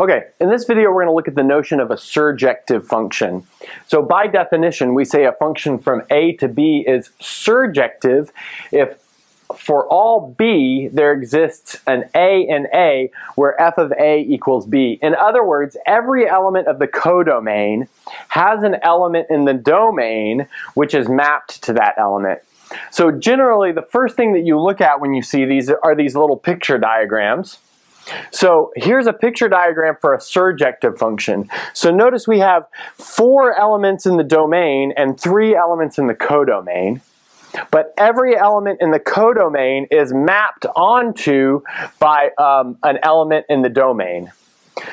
Okay, in this video we're going to look at the notion of a surjective function. So by definition we say a function from a to b is surjective if for all b there exists an a in a where f of a equals b. In other words, every element of the codomain has an element in the domain which is mapped to that element. So generally the first thing that you look at when you see these are these little picture diagrams. So here's a picture diagram for a surjective function. So notice we have four elements in the domain and three elements in the codomain. But every element in the codomain is mapped onto by um, an element in the domain.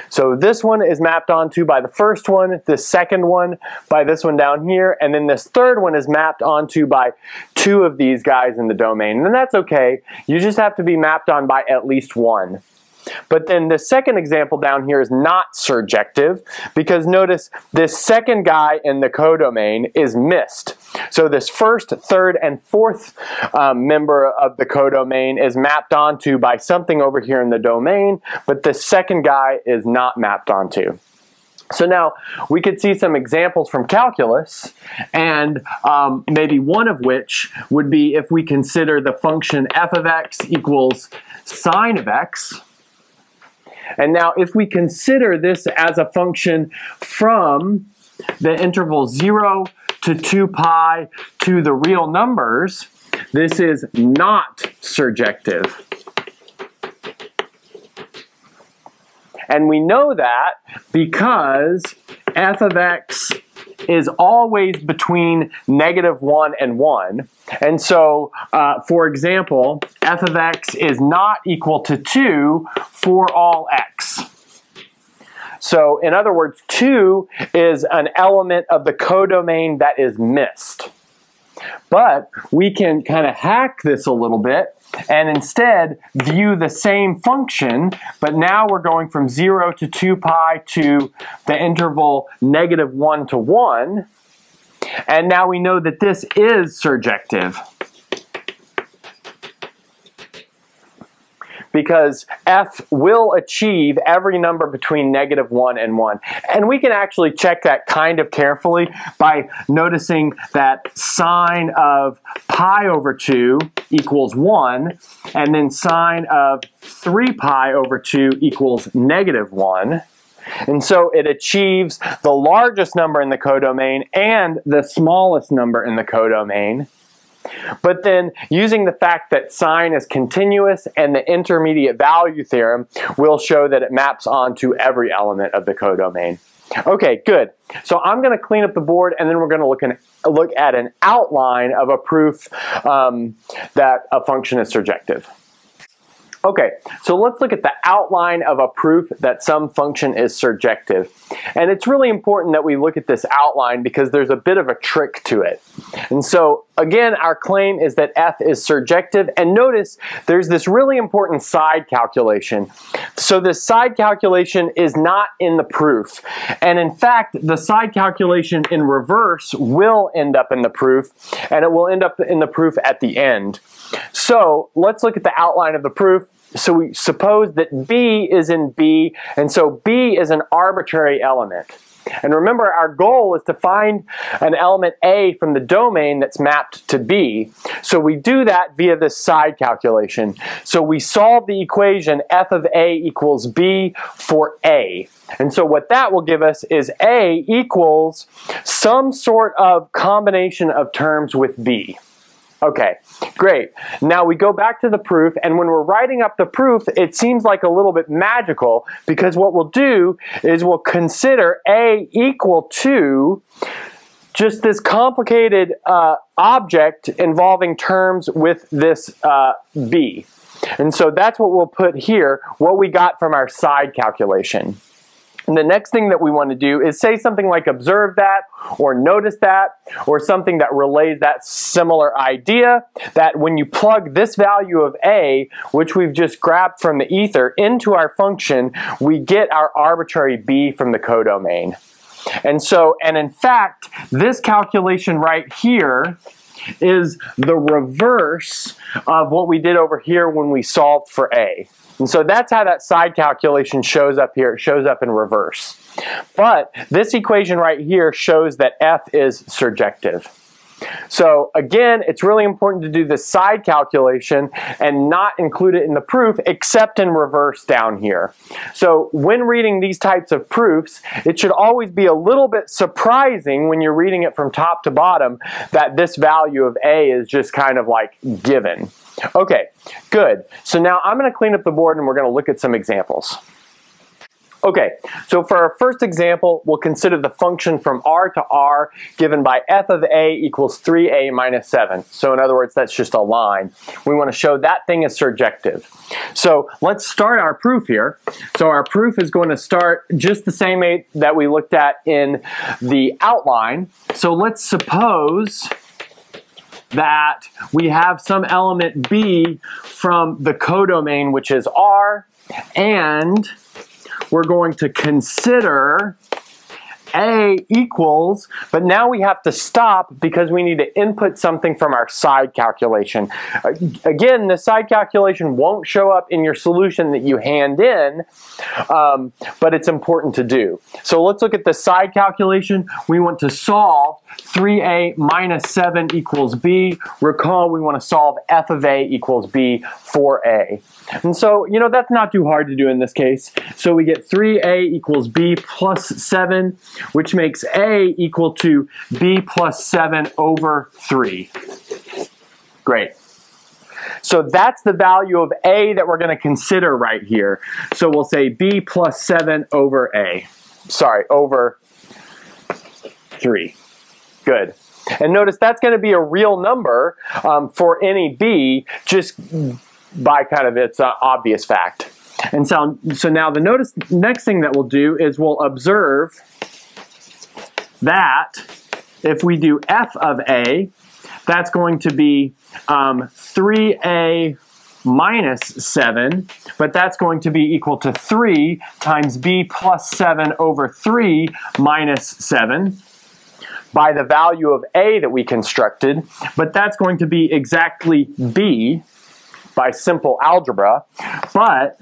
So this one is mapped onto by the first one, the second one by this one down here, and then this third one is mapped onto by two of these guys in the domain. And that's okay. You just have to be mapped on by at least one. But then the second example down here is not surjective because notice this second guy in the codomain is missed. So this first, third, and fourth um, member of the codomain is mapped onto by something over here in the domain, but the second guy is not mapped onto. So now we could see some examples from calculus and um, maybe one of which would be if we consider the function f of x equals sine of x and now if we consider this as a function from the interval 0 to 2 pi to the real numbers, this is not surjective. And we know that because f of x is always between negative 1 and 1. And so, uh, for example, f of x is not equal to 2 for all x. So, in other words, 2 is an element of the codomain that is missed. But we can kind of hack this a little bit and instead view the same function, but now we're going from 0 to 2 pi to the interval negative 1 to 1. And now we know that this is surjective. Because f will achieve every number between negative 1 and 1. And we can actually check that kind of carefully by noticing that sine of pi over 2 equals 1, and then sine of 3 pi over 2 equals negative 1. And so it achieves the largest number in the codomain and the smallest number in the codomain. But then using the fact that sine is continuous and the intermediate value theorem will show that it maps onto every element of the codomain. Okay, good. So I'm going to clean up the board and then we're going to look, look at an outline of a proof um, that a function is surjective. Okay, so let's look at the outline of a proof that some function is surjective. And it's really important that we look at this outline because there's a bit of a trick to it. And so again, our claim is that f is surjective. And notice there's this really important side calculation. So this side calculation is not in the proof. And in fact, the side calculation in reverse will end up in the proof and it will end up in the proof at the end. So let's look at the outline of the proof so we suppose that B is in B, and so B is an arbitrary element. And remember, our goal is to find an element A from the domain that's mapped to B. So we do that via this side calculation. So we solve the equation f of A equals B for A. And so what that will give us is A equals some sort of combination of terms with B. Okay, great. Now we go back to the proof, and when we're writing up the proof, it seems like a little bit magical because what we'll do is we'll consider A equal to just this complicated uh, object involving terms with this uh, B. And so that's what we'll put here, what we got from our side calculation. And the next thing that we want to do is say something like observe that or notice that or something that relays that similar idea that when you plug this value of a, which we've just grabbed from the ether, into our function, we get our arbitrary b from the codomain. And so, and in fact, this calculation right here is the reverse of what we did over here when we solved for A. And so that's how that side calculation shows up here. It shows up in reverse. But this equation right here shows that F is surjective. So again, it's really important to do the side calculation and not include it in the proof except in reverse down here. So when reading these types of proofs, it should always be a little bit surprising when you're reading it from top to bottom that this value of A is just kind of like given. Okay, good. So now I'm going to clean up the board and we're going to look at some examples. Okay, so for our first example, we'll consider the function from r to r given by f of a equals 3a minus 7. So in other words, that's just a line. We want to show that thing is surjective. So let's start our proof here. So our proof is going to start just the same that we looked at in the outline. So let's suppose that we have some element b from the codomain, which is r, and we're going to consider a equals, but now we have to stop because we need to input something from our side calculation. Again, the side calculation won't show up in your solution that you hand in, um, but it's important to do. So let's look at the side calculation. We want to solve 3a minus 7 equals b. Recall we want to solve f of a equals b for a. And so, you know, that's not too hard to do in this case. So we get 3a equals b plus 7, which makes a equal to b plus 7 over 3. Great. So that's the value of a that we're going to consider right here. So we'll say b plus 7 over a. Sorry, over 3. Good. And notice that's going to be a real number um, for any b, just by kind of its uh, obvious fact. And so, so now the notice, next thing that we'll do is we'll observe that if we do f of a, that's going to be um, 3a minus 7, but that's going to be equal to 3 times b plus 7 over 3 minus 7 by the value of a that we constructed, but that's going to be exactly b, by simple algebra, but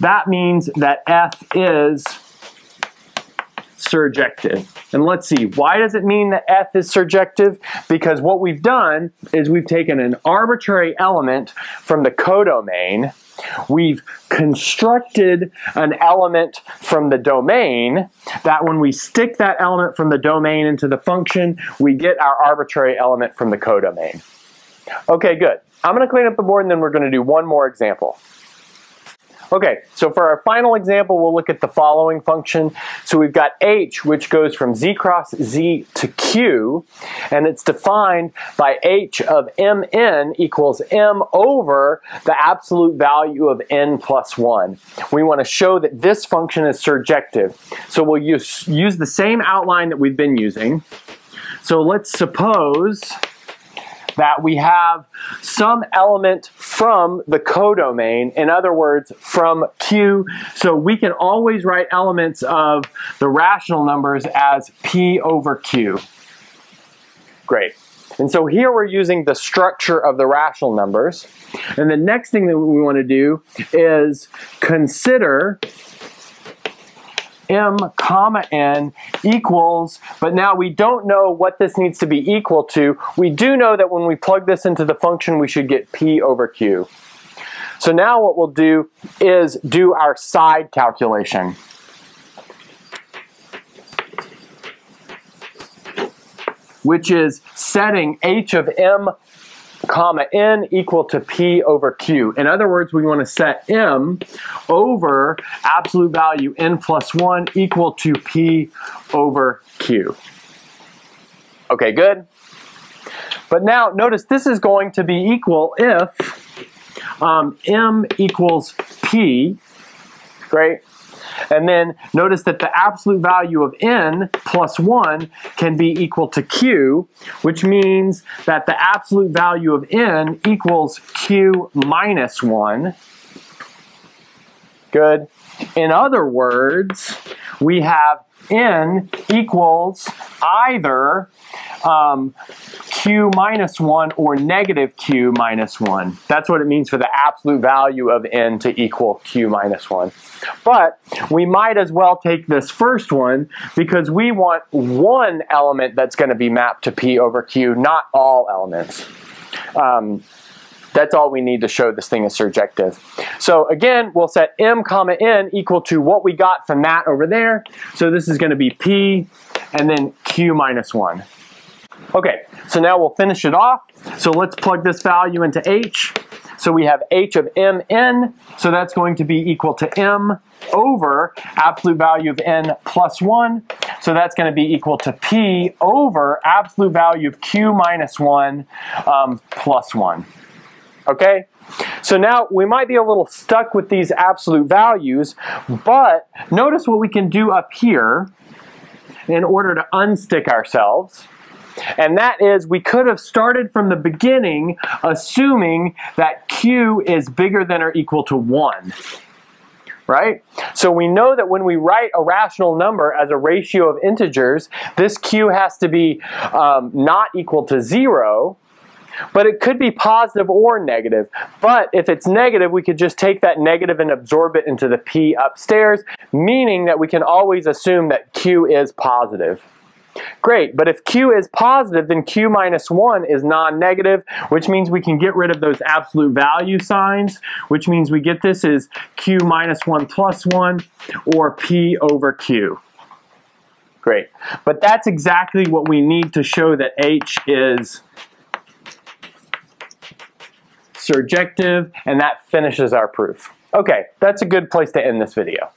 that means that f is surjective. And let's see, why does it mean that f is surjective? Because what we've done is we've taken an arbitrary element from the codomain, we've constructed an element from the domain that when we stick that element from the domain into the function, we get our arbitrary element from the codomain. Okay, good. I'm going to clean up the board and then we're going to do one more example. Okay, so for our final example, we'll look at the following function. So we've got h, which goes from z cross z to q, and it's defined by h of mn equals m over the absolute value of n plus 1. We want to show that this function is surjective. So we'll use, use the same outline that we've been using. So let's suppose that we have some element from the codomain, in other words, from Q. So we can always write elements of the rational numbers as P over Q. Great. And so here we're using the structure of the rational numbers. And the next thing that we want to do is consider m comma n equals, but now we don't know what this needs to be equal to. We do know that when we plug this into the function, we should get p over q. So now what we'll do is do our side calculation. which is setting h of m comma n equal to p over q. In other words, we want to set m over absolute value n plus 1 equal to p over q. Okay, good. But now notice this is going to be equal if um, m equals p, great, and then notice that the absolute value of n plus 1 can be equal to q, which means that the absolute value of n equals q minus 1. Good. In other words, we have n equals either um, q minus 1 or negative q minus 1. That's what it means for the absolute value of n to equal q minus 1. But we might as well take this first one because we want one element that's going to be mapped to p over q, not all elements. Um, that's all we need to show this thing is surjective. So again, we'll set m comma n equal to what we got from that over there. So this is going to be p and then q minus 1. Okay, so now we'll finish it off. So let's plug this value into h. So we have h of mn, so that's going to be equal to m over absolute value of n plus 1. So that's going to be equal to p over absolute value of q minus 1 um, plus 1. Okay? So now we might be a little stuck with these absolute values, but notice what we can do up here in order to unstick ourselves. And that is, we could have started from the beginning assuming that q is bigger than or equal to 1. Right? So we know that when we write a rational number as a ratio of integers, this q has to be um, not equal to 0, but it could be positive or negative. But if it's negative, we could just take that negative and absorb it into the p upstairs, meaning that we can always assume that q is positive. Great, but if q is positive, then q minus 1 is non-negative, which means we can get rid of those absolute value signs, which means we get this as q minus 1 plus 1, or p over q. Great, but that's exactly what we need to show that h is surjective, and that finishes our proof. Okay, that's a good place to end this video.